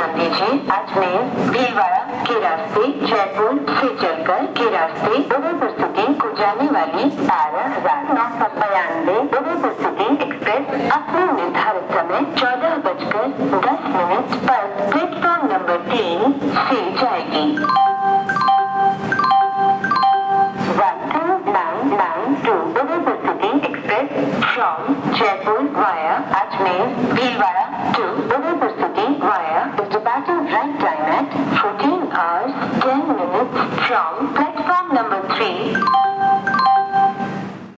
अजमेर भीलवाड़ा के रास्ते, जयपुर से चलकर के रास्ते उदयपुर सिटी को जाने वाली बारह हज़ार नौ सौ बयानबे उदयपुर सिटी एक्सप्रेस अपने निर्धारित समय चौदह बजकर दस मिनट पर प्लेटफॉर्म नंबर तीन से जाएगी। One two nine nine two Express from Jaipur via Ajmer Bhilwara to Udaipur City battle run time at 14 hours 10 minutes from platform number